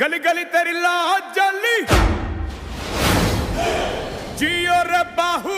गली गली तेरी ला जली। जियो रे बाहु।